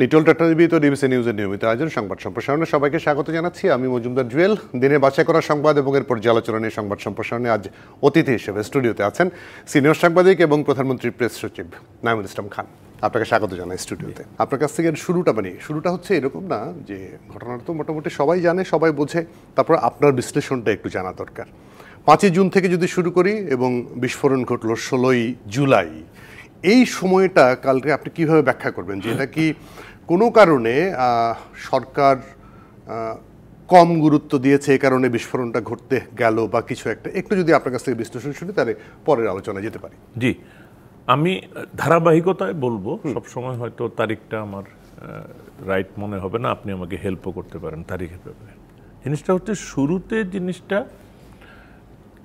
Nitol টাটাবিত DBC নিউজের নিয়মিত আয়োজন সংবাদ সম্প্রসারণে সবাইকে স্বাগত জানাচ্ছি। আমি মজুমদার জুয়েল। দিনে বাছাই করা সংবাদ এবং এর পর্যালোচনা নিয়ে সংবাদ সম্প্রসারণে আজ অতিথি হিসেবে স্টুডিওতে আছেন সিনিয়র সাংবাদিক এবং প্রধানমন্ত্রীর প্রেস সচিব নাইমুল ইসলাম খান। আপনাকে স্বাগত জানাই স্টুডিওতে। আপনার কাছ থেকে শুরুটা মানে শুরুটা হচ্ছে এরকম না যে ঘটনাটা তো মোটামুটি সবাই জানে, সবাই বোঝে, তারপর আপনার বিশ্লেষণটা একটু জানা দরকার। পাঁচই জুন থেকে যদি শুরু করি এবং বিস্ফোরণ ঘটলো ষোলোই জুলাই, এই সময়টা কালকে আপনি কীভাবে ব্যাখ্যা করবেন? যে এটা কি কোনো কারণে সরকার কম গুরুত্ব দিয়েছে এ কারণে বিস্ফোরণটা ঘটতে গেল বা কিছু একটা। একটু যদি আপনার কাছ থেকে বিশ্লেষণ শুনি তাহলে পরের আলোচনা যেতে পারি। জি। আমি ধারাবাহিকতায় বলব সবসময় হয়তো তারিখটা আমার রাইট মনে হবে না আপনি আমাকে হেল্পও করতে পারেন তারিখের ব্যাপারে। জিনিসটা হচ্ছে শুরুতে জিনিসটা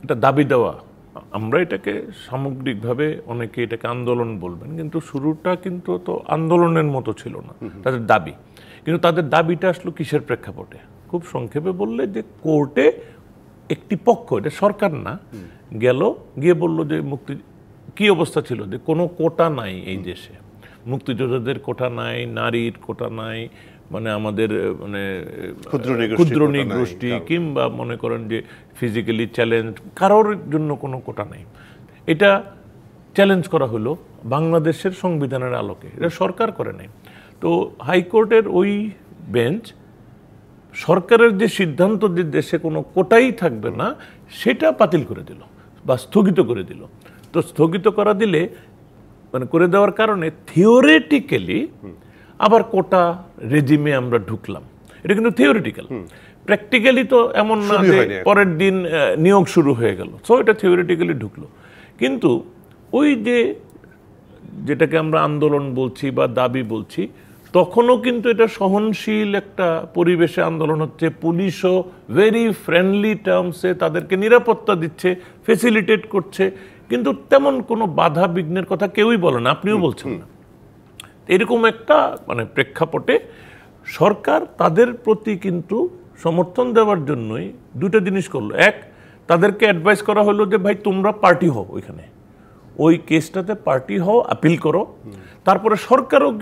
এটা দাবি দেওয়া আমরা এটাকে সামগ্রিকভাবে অনেকে এটাকে আন্দোলন বলবেন কিন্তু শুরুটা কিন্তু তো আন্দোলনের মতো ছিল না তাদের দাবি। কিন্তু তাদের দাবিটা আসলো কিসের প্রেক্ষাপটে? খুব সংক্ষেপে বললে যে কোর্টে একটি পক্ষ এটা সরকার না গেল গিয়ে বলল যে মুক্তি কি অবস্থা ছিল? যে কোনো কোটা নাই এই দেশে। মুক্তিযোদ্ধাদের কোটা নাই নারীর কোটা নাই মানে আমাদের মানে ক্ষুদ্র নৃগোষ্ঠী কিংবা মনে করেন যে ফিজিক্যালি চ্যালেঞ্জ কারোর জন্য কোনো কোটা নেই। এটা চ্যালেঞ্জ করা হলো বাংলাদেশের সংবিধানের আলোকে। এটা সরকার করে নাই। তো হাইকোর্টের ওই বেঞ্চ সরকারের যে সিদ্ধান্ত যে দেশে কোনো কোটাই থাকবে না সেটা বাতিল করে দিল বা স্থগিত করে দিল। তো স্থগিত করা দিলে মানে করে দেওয়ার কারণে থিওরিটিক্যালি আবার কোটা রেজিমে আমরা ঢুকলাম। এটা কিন্তু থিওরিটিক্যাল প্র্যাকটিক্যালি তো এমন না যে পরের দিন নিয়োগ শুরু হয়ে গেল। সো এটা থিওরিটিক্যালি ঢুকলো। কিন্তু ওই যে যেটাকে আমরা আন্দোলন বলছি বা দাবি বলছি তখনও কিন্তু এটা সহনশীল একটা পরিবেশে আন্দোলন হচ্ছে। পুলিশও ভেরি ফ্রেন্ডলি টার্মসে তাদেরকে নিরাপত্তা দিচ্ছে ফেসিলিটেট করছে। কিন্তু তেমন কোনো বাধা বিঘ্নের কথা কেউই বলে না। আপনিও বলছেন না। এরকম একটা মানে প্রেক্ষাপটে সরকার তাদের প্রতি কিন্তু সমর্থন দেওয়ার জন্যই দুটো জিনিস করল। এক, তাদেরকে অ্যাডভাইস করা হলো যে, ভাই, তোমরা পার্টি হও ওইখানে। ওই কেসটাতে পার্টি হও আপিল করো। তারপরে সরকারও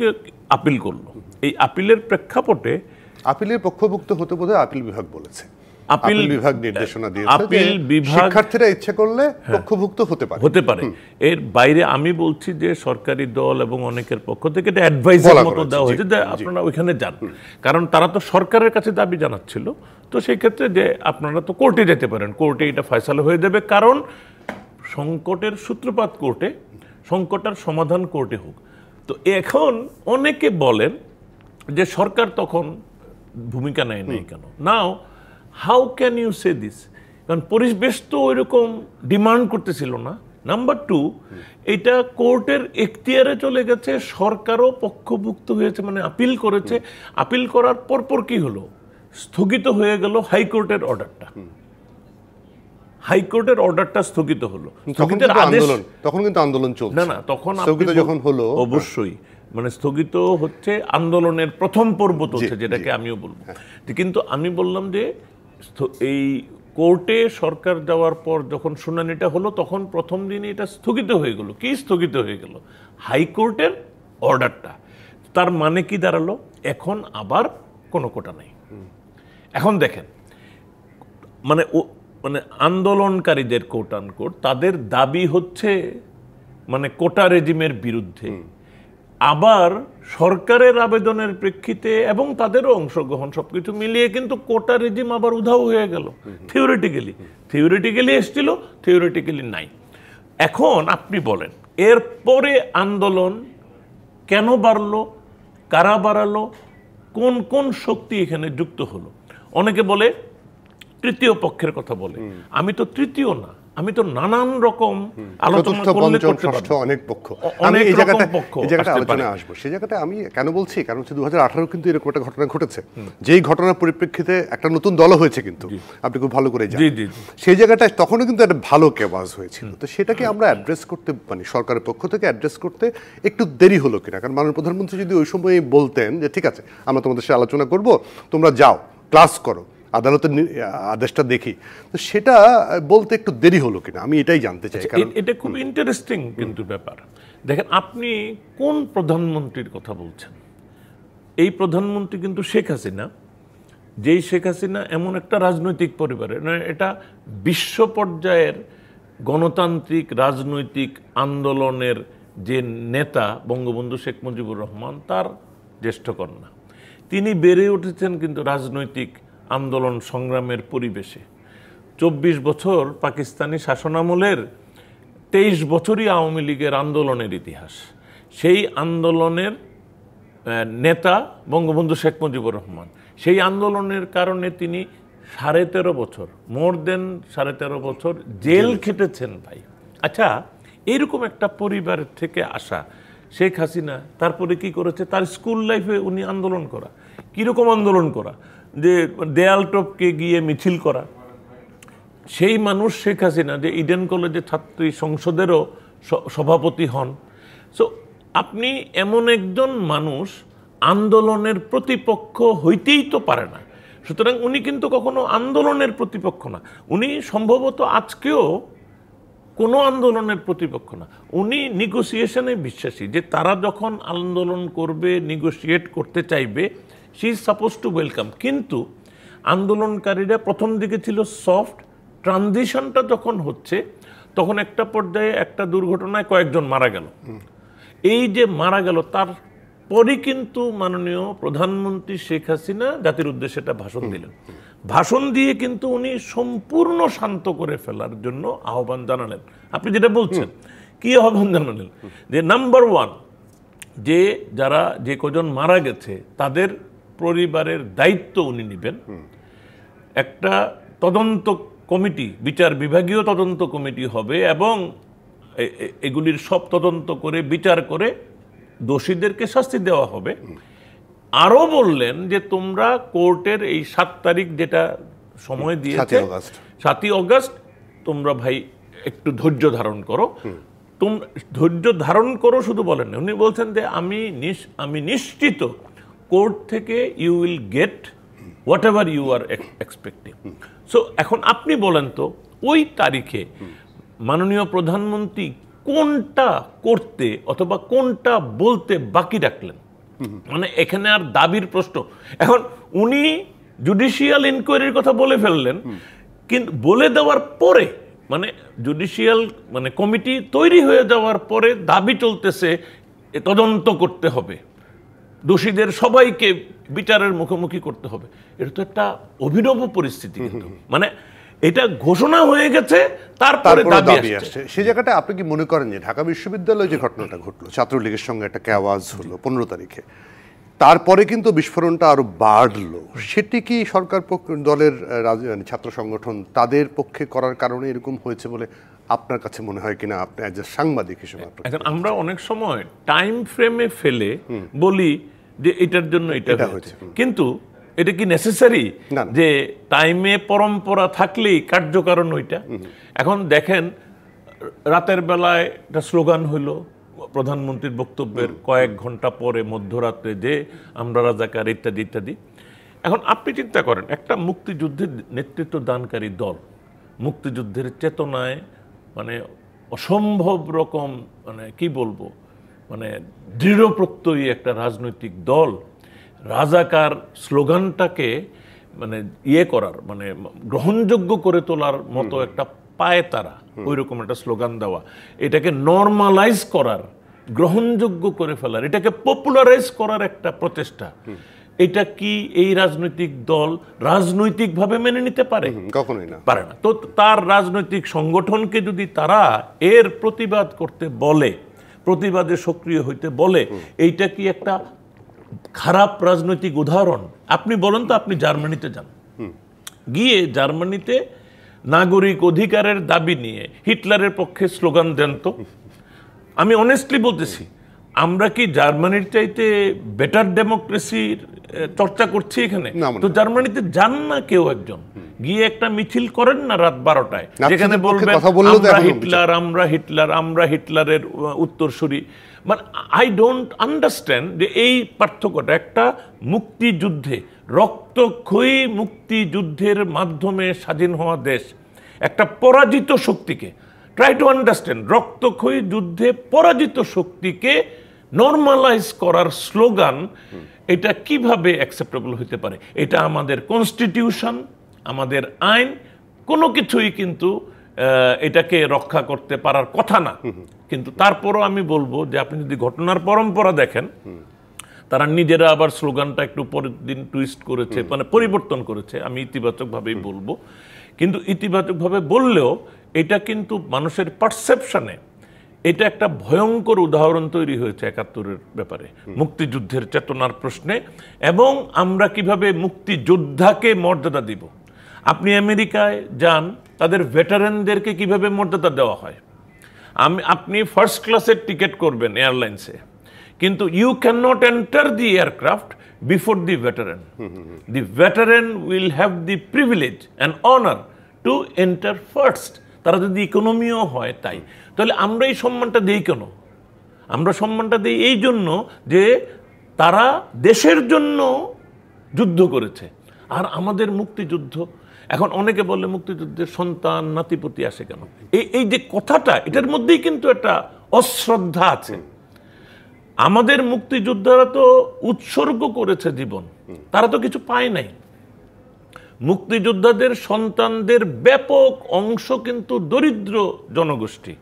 আপিল করল। এই আপিলের প্রেক্ষাপটে আপিলের পক্ষভুক্ত হতে বোধহয় আপিল বিভাগ বলেছে। আপিল- বিভাগ নির্দেশনা দিয়েছে আপিল বিভাগ- শিক্ষার্থীরা ইচ্ছা করলে পক্ষভুক্ত হতে পারে। হতে পারে। এর বাইরে আমি বলছি যে সরকারি দল এবং অনেকের পক্ষ থেকে এটা অ্যাডভাইসের মতো দেওয়া হয়েছে, হয়েছে যে আপনারা ওইখানে যান। কারণ তারা তো সরকারের কাছে দাবি জানাচ্ছিল। তো সেই ক্ষেত্রে যে আপনারা তো কোর্টে যেতে পারেন। কোর্টে এটা ফয়সালা হয়ে যাবে। কারণ সংকটের সূত্রপাত কোর্টে সংকটের সমাধান কোর্টে হোক। তো এখন অনেকে বলেন যে সরকার তখন ভূমিকা নেয় নাই কেন? Now how can you say this কারণ পরিবেশ তো ওইরকম ডিমান্ড করতেছিল না। নাম্বার টু এটা কোর্টের এখতিয়ারে চলে গেছে সরকারও পক্ষভুক্ত হয়েছে মানে আপিল করেছে। আপিল করার পরপর কি হলো? স্থগিত হয়ে গেল হাইকোর্টের অর্ডারটা। হাইকোর্টের অর্ডারটা স্থগিত হলো। তখন স্থগিতের কিন্তু আন্দোলন তখন কিন্তু আন্দোলন চলছে। না না তখন স্থগিত যখন হলো অবশ্যই। মানে স্থগিত হচ্ছে আন্দোলনের প্রথম পর্ব চলছে যেটাকে আমিও বলব। কিন্তু আমি বললাম যে এই কোর্টে সরকার যাওয়ার পর যখন শুনানিটা হলো, তখন প্রথম দিনে এটা স্থগিত হয়ে গেল। কি স্থগিত হয়ে গেল? হাইকোর্টের অর্ডারটা। তার মানে কি দাঁড়াল? এখন আবার কোনো কোটা নেই। এখন দেখেন মানে ও মানে আন্দোলনকারীদের কোট আনকোট তাদের দাবি হচ্ছে মানে কোটা রেজিমের বিরুদ্ধে। আবার সরকারের আবেদনের প্রেক্ষিতে এবং তাদেরও অংশগ্রহণ সবকিছু মিলিয়ে কিন্তু কোটা রেজিম আবার উধাও হয়ে গেল থিওরিটিক্যালি থিওরিটিক্যালি এসছিল থিওরিটিক্যালি নাই। এখন আপনি বলেন এরপরে আন্দোলন কেন বাড়লো কারা বাড়ালো কোন কোন শক্তি এখানে যুক্ত হলো? অনেকে বলে তৃতীয় পক্ষের কথা বলে। আমি তো তৃতীয় না। আমি তো নানান রকম আলোচনা করলে করতে ষষ্ঠ অনেক পক্ষ। আমি এই জায়গাটা এই জায়গাটা আসব। সেই জায়গাটা আমি কেন বলছি? কারণ হচ্ছে দু হাজার আঠারো কিন্তু এরকম একটা ঘটনা ঘটেছে। যেই ঘটনার পরিপ্রেক্ষিতে একটা নতুন দল হয়েছে কিন্তু। আপনি খুব ভালো করে জানেন। জি সেই জায়গাটায় তখনও কিন্তু একটা ভালো কেবাজ হয়েছিল। তো সেটাকে আমরা অ্যাড্রেস করতে মানে সরকারের পক্ষ থেকে অ্যাড্রেস করতে একটু দেরি হলো কিনা? কারণ মাননীয় প্রধানমন্ত্রী যদি ওই সময় বলতেন যে ঠিক আছে আমরা তোমাদের সাথে আলোচনা করব তোমরা যাও ক্লাস করো। আদালতের আদেশটা দেখি। তো সেটা বলতে একটু দেরি হলো কিনা আমি এটাই জানতে চাই কারণ এটা খুব ইন্টারেস্টিং কিন্তু ব্যাপার। দেখেন আপনি কোন প্রধানমন্ত্রীর কথা বলছেন? এই প্রধানমন্ত্রী কিন্তু শেখ হাসিনা। যেই শেখ হাসিনা এমন একটা রাজনৈতিক পরিবারের মানে এটা বিশ্ব পর্যায়ের গণতান্ত্রিক রাজনৈতিক আন্দোলনের যে নেতা বঙ্গবন্ধু শেখ মুজিবুর রহমান তার জ্যেষ্ঠ কন্যা। তিনি বেড়ে উঠেছেন কিন্তু রাজনৈতিক আন্দোলন সংগ্রামের পরিবেশে। চব্বিশ বছর পাকিস্তানি শাসনামলের তেইশ বছরই আওয়ামী লীগের আন্দোলনের ইতিহাস। সেই আন্দোলনের নেতা বঙ্গবন্ধু শেখ মুজিবুর রহমান। সেই আন্দোলনের কারণে তিনি সাড়ে তেরো বছর মোর দেন সাড়ে তেরো বছর জেল। খেটেছেন ভাই। আচ্ছা এরকম একটা পরিবার থেকে আসা শেখ হাসিনা তারপরে কি করেছে? তার স্কুল লাইফে উনি আন্দোলন করা। কীরকম আন্দোলন করা? যে দেয়াল টপকে গিয়ে মিছিল করা। সেই মানুষ শেখ হাসিনা, যে ইডেন কলেজে ছাত্রী সংসদেরও সভাপতি হন। সো আপনি এমন একজন মানুষ, আন্দোলনের প্রতিপক্ষ হইতেই তো পারে না। সুতরাং উনি কিন্তু কখনো আন্দোলনের প্রতিপক্ষ না। উনি সম্ভবত আজকেও কোনো আন্দোলনের প্রতিপক্ষ না। উনি নিগোসিয়েশনে বিশ্বাসী, যে তারা যখন আন্দোলন করবে নিগোসিয়েট করতে চাইবে she is suppose to welcome কিন্তু আন্দোলনকারীরা প্রথম দিকে ছিল সফট ট্রানজিশনটা যখন হচ্ছে, তখন একটা পর্যায়ে একটা দুর্ঘটনায় কয়েকজন মারা গেল। এই যে মারা গেল, তার পরই কিন্তু মাননীয় প্রধানমন্ত্রী শেখ হাসিনা জাতির উদ্দেশ্যে একটা ভাষণ দিলেন। ভাষণ দিয়ে কিন্তু উনি সম্পূর্ণ শান্ত করে ফেলার জন্য আহ্বান জানালেন। আপনি যেটা বলছেন, কি আহ্বান জানালেন? যে নাম্বার ওয়ান যে যারা, যে কজন মারা গেছে, তাদের পরিবারের দায়িত্ব উনি নেবেন। একটা তদন্ত কমিটি বিচার বিভাগীয় তদন্ত কমিটি হবে এবং এগুলির সব তদন্ত করে বিচার করে দোষীদেরকে শাস্তি দেওয়া হবে। আরও বললেন যে তোমরা কোর্টের এই সাত তারিখ যেটা সময় দিয়েছে সাতই অগস্ট তোমরা ভাই একটু ধৈর্য ধারণ করো। তোমরা ধৈর্য ধারণ করো শুধু বলেন উনি বলছেন যে আমি আমি নিশ্চিত কোর্ট থেকে you will get whatever you are expecting so এখন আপনি বলেন তো, ওই তারিখে মাননীয় প্রধানমন্ত্রী কোনটা করতে অথবা কোনটা বলতে বাকি রাখলেন? মানে এখানে আর দাবির প্রশ্ন। এখন উনি জুডিশিয়াল ইনকোয়ারির কথা বলে ফেললেন, কিন্তু বলে দেওয়ার পরে মানে জুডিশিয়াল মানে কমিটি তৈরি হয়ে যাওয়ার পরে দাবি চলতেছে তদন্ত করতে হবে। দোষীদের সবাইকে বিচারের মুখোমুখি করতে হবে। এটা তো একটা অভিনব পরিস্থিতি কিন্তু। মানে এটা ঘোষণা হয়ে গেছে তারপরে দাবি আসছে। সেই জায়গাটা আপনি কি মনে করেন যে ঢাকা বিশ্ববিদ্যালয়ে যে ঘটনাটা ঘটলো ছাত্রলীগের সঙ্গে একটা ক্যাওয়াজ হলো পনেরো তারিখে তারপরে কিন্তু বিস্ফোরণটা আরও বাড়লো। সেটি কি সরকার পক্ষ- দলের মানে ছাত্র সংগঠন তাদের পক্ষে করার কারণে এরকম হয়েছে বলে আপনার কাছে মনে হয় কিনা? আপনি অ্যাজ এ সাংবাদিক হিসেবে আমরা অনেক সময় টাইম ফ্রেমে ফেলে বলি যে এটার জন্য এটা হয়েছে। কিন্তু এটা কি নেসেসারি। যে টাইমে পরম্পরা থাকলেই কার্যকারণ ওইটা। এখন দেখেন রাতের বেলায় একটা স্লোগান হইল প্রধানমন্ত্রীর বক্তব্যের কয়েক ঘণ্টা পরে মধ্যরাত্রে যে আমরা রাজাকার ইত্যাদি ইত্যাদি। এখন আপনি চিন্তা করেন একটা মুক্তিযুদ্ধের নেতৃত্ব দানকারী দল মুক্তিযুদ্ধের চেতনায় মানে অসম্ভব রকম মানে কি বলব? মানে দৃঢ় প্রত্যয়ী একটা রাজনৈতিক দল রাজাকার স্লোগানটাকে মানে ইয়ে করার মানে গ্রহণযোগ্য করে তোলার মতো একটা পায় তারা ওই রকম একটা স্লোগান দেওয়া। এটাকে নর্মালাইজ করার গ্রহণযোগ্য করে ফেলার এটাকে পপুলারাইজ করার একটা প্রচেষ্টা। এটা কি এই রাজনৈতিক দল রাজনৈতিকভাবে মেনে নিতে পারে? কখনোই না। পারে না। তো তার রাজনৈতিক সংগঠনকে যদি তারা এর প্রতিবাদ করতে বলে প্রতিবাদে সক্রিয় হইতে বলে, এইটা কি একটা খারাপ রাজনৈতিক উদাহরণ? আপনি বলেন তো, আপনি জার্মানিতে যান। গিয়ে জার্মানিতে নাগরিক অধিকারের দাবি নিয়ে হিটলারের পক্ষে স্লোগান দেন তো। আমি অনেস্টলি বলতেছি আমরা কি জার্মানির চাইতে বেটার ডেমোক্রেসির চর্চা করছি এখানে? তো জার্মানিতে যান না কেউ একজন। গিয়ে একটা মিছিল করেন না রাত বারোটায়। যেখানে বলবেন আমরা হিটলার আমরা হিটলার আমরা হিটলারের উত্তরসূরি। মানে আই ডোন্ট আন্ডারস্ট্যান্ড যে এই পার্থক্যটা। একটা মুক্তিযুদ্ধে রক্তক্ষয়ী মুক্তিযুদ্ধের মাধ্যমে স্বাধীন হওয়া দেশ একটা পরাজিত শক্তিকে ট্রাই টু আন্ডারস্ট্যান্ড রক্তক্ষয়ী যুদ্ধে পরাজিত শক্তিকে নর্মালাইজ করার স্লোগান এটা কীভাবে অ্যাকসেপ্টেবল হতে পারে? এটা আমাদের কনস্টিটিউশন আমাদের আইন কোনো কিছুই কিন্তু এটাকে রক্ষা করতে পারার কথা না। কিন্তু তারপরও আমি বলব যে আপনি যদি ঘটনার পরম্পরা দেখেন তারা নিজেরা আবার স্লোগানটা একটু পরের দিন টুইস্ট করেছে মানে পরিবর্তন করেছে আমি ইতিবাচকভাবেই বলব। কিন্তু ইতিবাচকভাবে বললেও এটা কিন্তু মানুষের পারসেপশনে এটা একটা ভয়ঙ্কর উদাহরণ তৈরি হয়েছে একাত্তরের ব্যাপারে মুক্তিযুদ্ধের চেতনার প্রশ্নে। এবং আমরা কীভাবে মুক্তিযোদ্ধাকে মর্যাদা দিব? আপনি আমেরিকায় যান তাদের ভেটারেনদেরকে কীভাবে মর্যাদা দেওয়া হয়? আমি আপনি ফার্স্ট ক্লাসের টিকিট করবেন এয়ারলাইন্সে কিন্তু you can not enter the aircraft before the veteran the veteran will have the privilege and honour to enter first তারা যদি ইকোনমিও হয় তাই। তাহলে আমরা এই সম্মানটা দিই কেন? আমরা সম্মানটা দিই এই জন্য যে তারা দেশের জন্য যুদ্ধ করেছে। আর আমাদের মুক্তিযুদ্ধ, এখন অনেকে বলে মুক্তিযুদ্ধের সন্তান, নাতিপতি আসে কেন? এই এই যে কথাটা, এটার মধ্যেই কিন্তু একটা অশ্রদ্ধা আছে। আমাদের মুক্তিযোদ্ধারা তো উৎসর্গ করেছে জীবন, তারা তো কিছু পায় নাই। মুক্তিযোদ্ধাদের সন্তানদের ব্যাপক অংশ কিন্তু দরিদ্র জনগোষ্ঠী।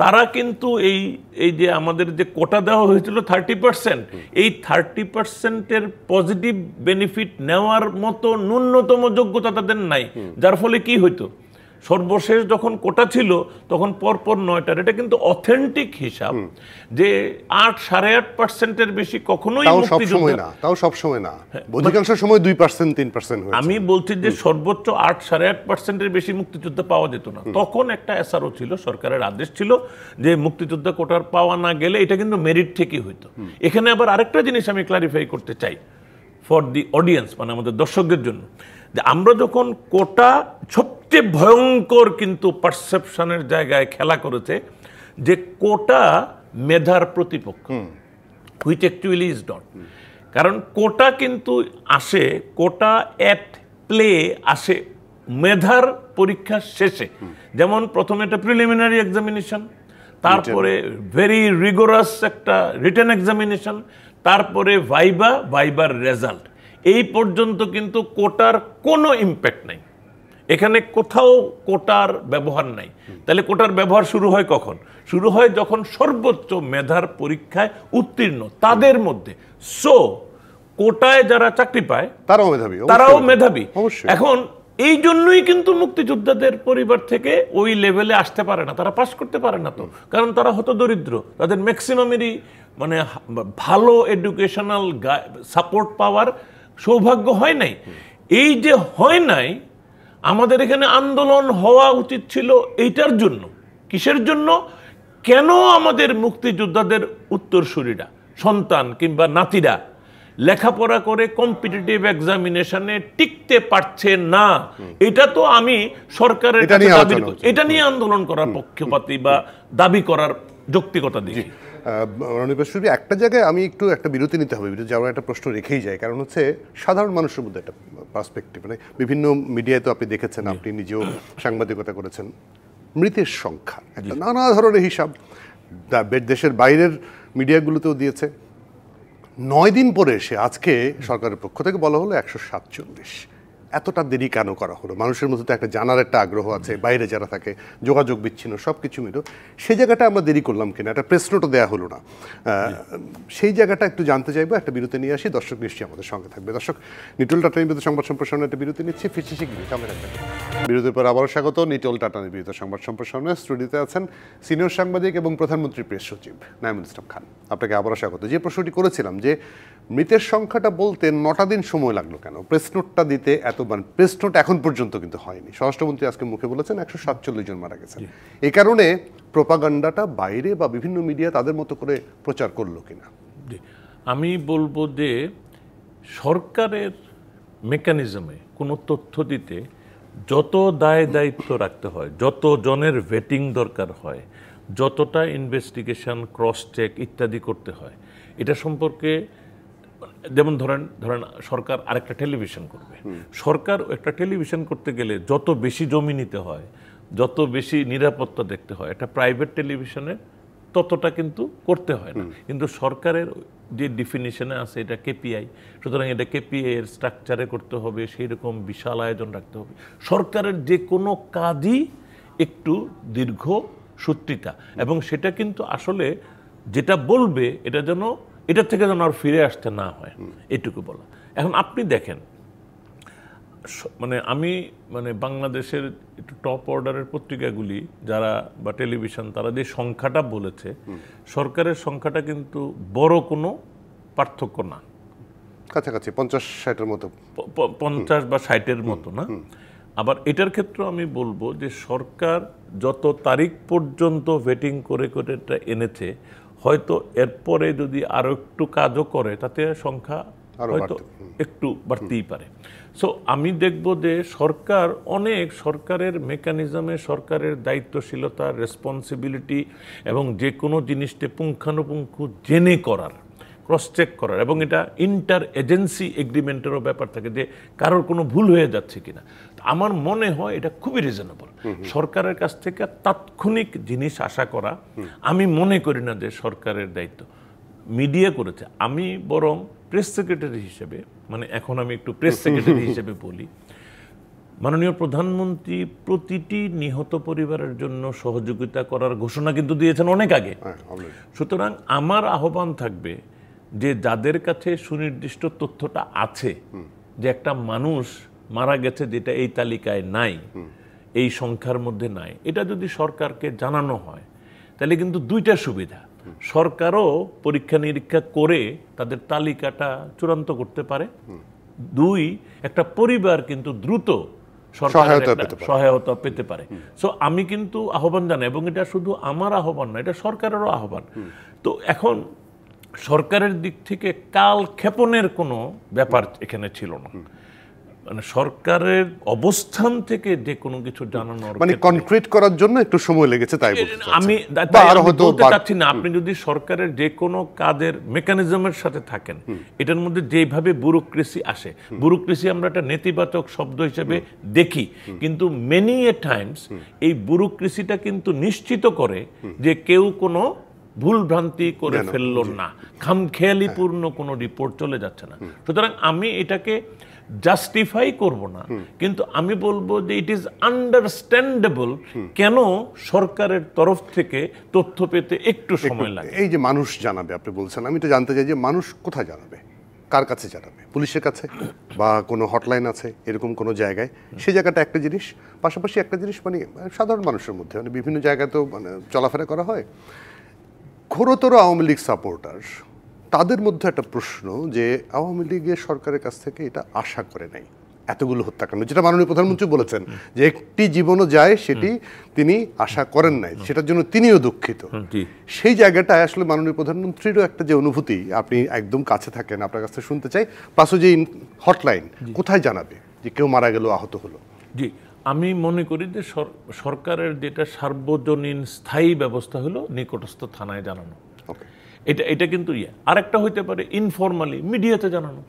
তারা কিন্তু এই এই যে আমাদের যে কোটা দেওয়া হয়েছিল থার্টি পার্সেন্ট এই থার্টি পার্সেন্টের পজিটিভ বেনিফিট নেওয়ার মতো ন্যূনতম যোগ্যতা তাদের নাই। যার ফলে কি হইতো? সর্বশেষ যখন কোটা ছিল তখন পরপর নয়টার এটা কিন্তু অথেন্টিক হিসাব যে আট সাড়ে আট পার্সেন্টের বেশি কখনোই তাও সব সময় না তাও সব সময় না অধিকাংশ সময় দুই পার্সেন্ট তিন পার্সেন্ট আমি বলছি যে সর্বোচ্চ আট সাড়ে আট পার্সেন্টের বেশি মুক্তিযোদ্ধা পাওয়া যেত না। তখন একটা এসআরও ছিল সরকারের আদেশ ছিল যে মুক্তিযোদ্ধা কোটার পাওয়া না গেলে এটা কিন্তু মেরিট থেকেই হইতো। এখানে আবার আরেকটা জিনিস আমি ক্লারিফাই করতে চাই ফর দি অডিয়েন্স মানে আমাদের দর্শকদের জন্য। আমরা যখন কোটা সবচেয়ে ভয়ঙ্কর কিন্তু পারসেপশনের জায়গায় খেলা করেছে যে কোটা মেধার প্রতিপক্ষ হুইচ অ্যাকচুয়ালি ইজ নট কারণ কোটা কিন্তু আসে কোটা অ্যাট প্লে আসে মেধার পরীক্ষা শেষে। যেমন প্রথমে একটা প্রিলিমিনারি এক্সামিনেশন তারপরে ভেরি রিগোরাস একটা রিটার্ন এক্সামিনেশন তারপরে ভাইবা ভাইবার রেজাল্ট এই পর্যন্ত কিন্তু কোটার কোনো ইম্প্যাক্ট নাই। এখানে কোথাও কোটার ব্যবহার নাই। তাহলে কোটার ব্যবহার শুরু হয় কখন? শুরু হয় যখন সর্বোচ্চ মেধার পরীক্ষায় উত্তীর্ণ তাদের মধ্যে। সো কোটায় যারা চাকরি পায় তারাও মেধাবী তারাও মেধাবী। এখন এই জন্যই কিন্তু মুক্তিযোদ্ধাদের পরিবার থেকে ওই লেভেলে আসতে পারে না। তারা পাশ করতে পারে না তো। কারণ তারা হতো দরিদ্র। তাদের ম্যাক্সিমামেরই মানে ভালো এডুকেশনাল সাপোর্ট পাওয়ার সৌভাগ্য হয় নাই। এই যে হয় নাই আমাদের এখানে আন্দোলন হওয়া উচিত ছিল এইটার জন্য। কিসের জন্য? কেন আমাদের মুক্তিযোদ্ধাদের উত্তরসূরিরা সন্তান কিংবা নাতিরা লেখাপড়া করে কম্পিটিটিভ এক্সামিনেশনে টিকতে পারছে না এটা তো আমি সরকারের এটা নিয়ে আন্দোলন করার পক্ষপাতী বা দাবি করার যৌক্তিকতা দেখি। সুরি একটা জায়গায় আমি একটু একটা বিরতি নিতে হবে বিরতি যাওয়ার একটা প্রশ্ন রেখেই যায়। কারণ হচ্ছে সাধারণ মানুষের মধ্যে একটা পার্সপেক্টিভ মানে বিভিন্ন মিডিয়ায় তো আপনি দেখেছেন আপনি নিজেও সাংবাদিকতা করেছেন। মৃতের সংখ্যা একটা নানা ধরনের হিসাব। দেশের বাইরের মিডিয়াগুলোতেও দিয়েছে। নয় দিন পরে এসে আজকে সরকারের পক্ষ থেকে বলা হলো একশো সাতচল্লিশ। এতটা দেরি কেন করা হলো? মানুষের মধ্যে তো একটা জানার একটা আগ্রহ আছে বাইরে যারা থাকে যোগাযোগ বিচ্ছিন্ন সব কিছু মিলো। সেই জায়গাটা আমরা দেরি করলাম কিনা? একটা প্রেস নোটও দেওয়া হলো না। সেই জায়গাটা একটু জানতে চাইব একটা বিরতি নিয়ে আসি। দর্শক নিশ্চয়ই আমাদের সঙ্গে থাকবে। দর্শক নিটল টাটা নিবেদিত সংবাদ সম্প্রসারণে একটা বিরতি নিচ্ছি। ফিরছি সামনে রাখবেন। বিরতির পর আবারও স্বাগত নিটল টাটা নিবেদিত সংবাদ সম্প্রসারণে। স্টুডিওতে আছেন সিনিয়র সাংবাদিক এবং প্রধানমন্ত্রী প্রেস সচিব নাইমুল ইসলাম খান। আপনাকে আবারও স্বাগত। যে প্রশ্নটি করেছিলাম যে মৃতের সংখ্যাটা বলতে নটা দিন সময় লাগল কেন? প্রেস নোটটা দিতে এত মানে প্রেস নোট এখন পর্যন্ত কিন্তু হয়নি। স্বরাষ্ট্রমন্ত্রী আজকে মুখে বলেছেন একশো সাতচল্লিশ জন মারা গেছেন। এই কারণে প্রোপাগান্ডাটা বাইরে বা বিভিন্ন মিডিয়া তাদের মতো করে প্রচার করল কিনা? আমি বলব যে সরকারের মেকানিজমে কোনো তথ্য দিতে যত দায় দায়িত্ব রাখতে হয়, যত জনের ভেটিং দরকার হয়, যতটা ইনভেস্টিগেশন ক্রস চেক ইত্যাদি করতে হয়, এটা সম্পর্কে যেমন ধরেন ধরেন সরকার আরেকটা টেলিভিশন করবে। সরকার একটা টেলিভিশন করতে গেলে যত বেশি জমি নিতে হয় যত বেশি নিরাপত্তা দেখতে হয় একটা প্রাইভেট টেলিভিশনে ততটা কিন্তু করতে হয় না। কিন্তু সরকারের যে ডিফিনিশনে আছে এটা কেপিআই সুতরাং এটা কেপিআই এর স্ট্রাকচারে করতে হবে সেই রকম বিশাল আয়োজন রাখতে হবে। সরকারের যে কোনো কাজই একটু দীর্ঘ সূত্রিতা এবং সেটা কিন্তু আসলে যেটা বলবে এটা যেন এটা থেকে যেন আর ফিরে আসতে না হয় এটুকু বলা। এখন আপনি দেখেন মানে আমি মানে বাংলাদেশের একটু টপ অর্ডারের পত্রিকাগুলি যারা বা টেলিভিশন তারা যে সংখ্যাটা বলেছে সরকারের সংখ্যাটা কিন্তু বড় কোনো পার্থক্য না। কাছাকাছি পঞ্চাশ ষাটের মতো। পঞ্চাশ বা ষাটের মতো না। আবার এটার ক্ষেত্রে আমি বলব যে সরকার যত তারিখ পর্যন্ত ভেটিং করে করে এটা এনেছে হয়তো এরপরে যদি আরও একটু কাজও করে তাতে সংখ্যা হয়তো একটু বাড়তেই পারে। সো আমি দেখব যে সরকার অনেক সরকারের মেকানিজমে সরকারের দায়িত্বশীলতা রেসপন্সিবিলিটি এবং যে কোনো জিনিসটা পুঙ্খানুপুঙ্খ জেনে করার ক্রস চেক করার এবং এটা ইন্টার এজেন্সি এগ্রিমেন্টেরও ব্যাপার থাকে যে কারোর কোনো ভুল হয়ে যাচ্ছে কিনা। আমার মনে হয় এটা খুবই রিজনেবল সরকারের কাছ থেকে তাৎক্ষণিক জিনিস আশা করা আমি মনে করি না যে সরকারের দায়িত্ব। মিডিয়া করেছে। আমি বরং প্রেস সেক্রেটারি হিসেবে মানে এখন আমি একটু প্রেস সেক্রেটারি হিসেবে বলি মাননীয় প্রধানমন্ত্রী প্রতিটি নিহত পরিবারের জন্য সহযোগিতা করার ঘোষণা কিন্তু দিয়েছেন অনেক আগে। হ্যাঁ সুতরাং আমার আহ্বান থাকবে যে যাদের কাছে সুনির্দিষ্ট তথ্যটা আছে যে একটা মানুষ মারা গেছে যেটা এই তালিকায় নাই এই সংখ্যার মধ্যে নাই। এটা যদি সরকারকে জানানো হয় তাহলে কিন্তু দুইটা সুবিধা। সরকারও পরীক্ষা নিরীক্ষা করে তাদের তালিকাটা চূড়ান্ত করতে পারে। দুই একটা পরিবার কিন্তু দ্রুত সহায়তা পেতে পারে। সো আমি কিন্তু আহ্বান জানাই এবং এটা শুধু আমার আহ্বান না এটা সরকারেরও আহ্বান। তো এখন সরকারের দিক থেকে কাল ক্ষেপণের কোনো ব্যাপার এখানে ছিল না। মানে সরকারের অবস্থান থেকে যে কোনো কিছু জানানোর মানে কনক্রিট করার জন্য একটু সময় লেগেছে তাই আমি বলতে চাচ্ছি না আপনি যদি সরকারের যে কোনো কাজের মেকানিজমের সাথে থাকেন এটার মধ্যে যেভাবে ব্যুরোক্রেসি আসে ব্যুরোক্রেসি আমরা একটা নেতিবাচক শব্দ হিসেবে দেখি কিন্তু মেনি এ টাইমস এই ব্যুরোক্রেসিটা কিন্তু নিশ্চিত করে যে কেউ কোনো ভুল ভ্রান্তি করে ফেলল না খামখেয়ালিপূর্ণ কোনো রিপোর্ট চলে যাচ্ছে না। সুতরাং আমি এটাকে জাস্টিফাই করব না। কিন্তু আমি বলব যে ইট ইজ আন্ডারস্ট্যান্ডেবল কেন সরকারের তরফ থেকে তথ্য পেতে একটু সময় লাগে? এই যে মানুষ জানাবে আপনি বলছেন আমি তো জানতে চাই যে মানুষ কোথায় জানাবে? কার কাছে জানাবে? পুলিশের কাছে? বা কোনো হটলাইন আছে এরকম কোনো জায়গায়? সেই জায়গাটা একটা জিনিস। পাশাপাশি একটা জিনিস মানে সাধারণ মানুষের মধ্যে মানে বিভিন্ন জায়গায় তো মানে চলাফেরা করা হয়। ঘোরতর আওয়ামী লীগ সাপোর্টার তাদের মধ্যে একটা প্রশ্ন যে আওয়ামী লীগের সরকারের কাছ থেকে এটা আশা করে নাই এতগুলো হত্যাকাণ্ড যেটা মাননীয় প্রধানমন্ত্রী বলেছেন যে একটি জীবনও যায় সেটি তিনি আশা করেন নাই সেটার জন্য তিনিও দুঃখিত। জি। সেই জায়গাটায় আসলে মাননীয় প্রধানমন্ত্রীরও একটা যে অনুভূতি আপনি একদম কাছে থাকেন আপনার কাছ থেকে শুনতে চাই প্লাসও যে হটলাইন কোথায় জানাবে যে কেউ মারা গেল আহত হলো? জি আমি মনে করি যে সর- সরকারের যেটা সার্বজনীন স্থায়ী ব্যবস্থা হলো নিকটস্থ থানায় জানানো। এটা এটা কিন্তু ইয়ে। আরেকটা হইতে পারে ইনফরমালি মিডিয়াতে জানানো।